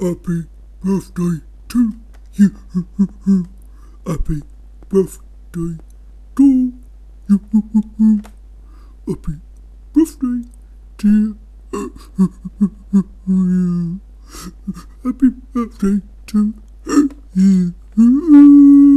Happy birthday to you. Happy birthday to you. Happy birthday to you. Happy birthday to you.